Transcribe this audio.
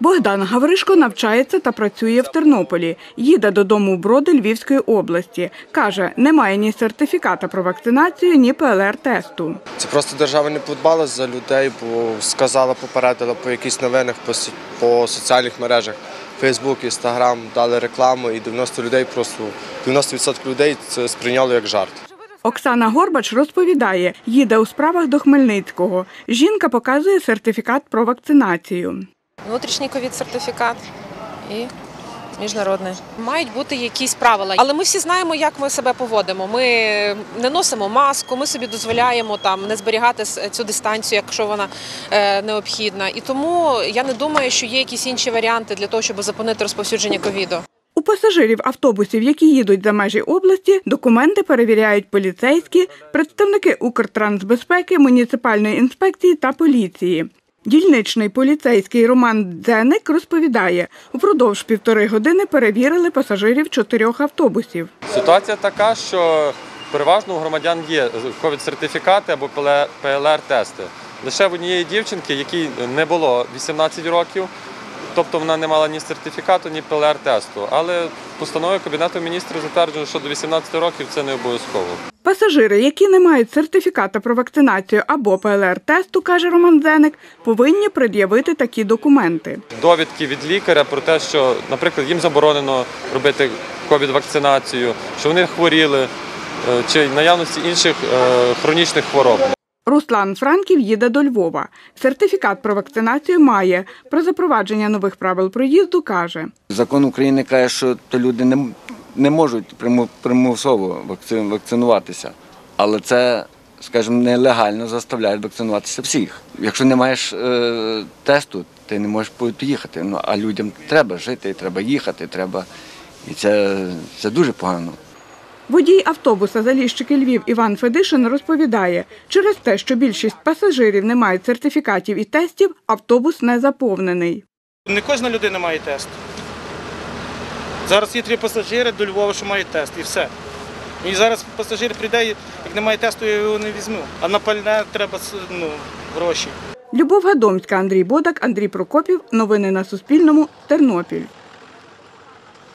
Богдан Гавришко навчається та працює в Тернополі. Їде додому в Броди Львівської області. Каже, немає ні сертифіката про вакцинацію, ні ПЛР-тесту. Це просто держава не подбала за людей, бо сказала, попередила по якихось новинах по, соціальних мережах. Фейсбук, Інстаграм дали рекламу, і 90 людей просто 90% людей це сприйняли як жарт. Оксана Горбач розповідає, їде у справах до Хмельницького. Жінка показує сертифікат про вакцинацію. Внутрішній ковід-сертифікат і міжнародний. Мають бути якісь правила, але ми всі знаємо, як ми себе поводимо. Ми не носимо маску, ми собі дозволяємо там не зберігати цю дистанцію, якщо вона е, необхідна. І тому я не думаю, що є якісь інші варіанти для того, щоб зупинити розповсюдження ковіду. У пасажирів автобусів, які їдуть за межі області, документи перевіряють поліцейські, представники Укртрансбезпеки, муніципальної інспекції та поліції. Дільничний поліцейський Роман Дзеник розповідає, упродовж півтори години перевірили пасажирів чотирьох автобусів. Ситуація така, що переважно у громадян є ковід-сертифікати або ПЛР-тести. Лише в однієї дівчинки, якій не було 18 років, тобто вона не мала ні сертифікату, ні ПЛР-тесту. Але постановою Кабінету міністрів затверджено, що до 18 років це не обов'язково. Пасажири, які не мають сертифіката про вакцинацію або ПЛР-тесту, каже Роман Дзеник, повинні пред'явити такі документи. Довідки від лікаря про те, що, наприклад, їм заборонено робити ковід-вакцинацію, що вони хворіли, е, чи наявності інших е, хронічних хвороб. Руслан Франків їде до Львова. Сертифікат про вакцинацію має. Про запровадження нових правил проїзду каже. Закон України каже, що то люди не, не можуть примусово вакцинуватися. Але це, скажімо, нелегально заставляють вакцинуватися всіх. Якщо не маєш е, тесту, ти не можеш поїхати. Ну, а людям треба жити, треба їхати, треба. І це, це дуже погано. Водій автобуса Заліщики Львів Іван Федишин розповідає, через те, що більшість пасажирів не мають сертифікатів і тестів, автобус не заповнений. Не кожна людина має тест. Зараз є три пасажири до Львова, що мають тест, і все. І зараз пасажир прийде, як немає тесту, я його не візьму. А на пальне треба ну, гроші. Любов Гадомська, Андрій Бодак, Андрій Прокопів. Новини на Суспільному. Тернопіль.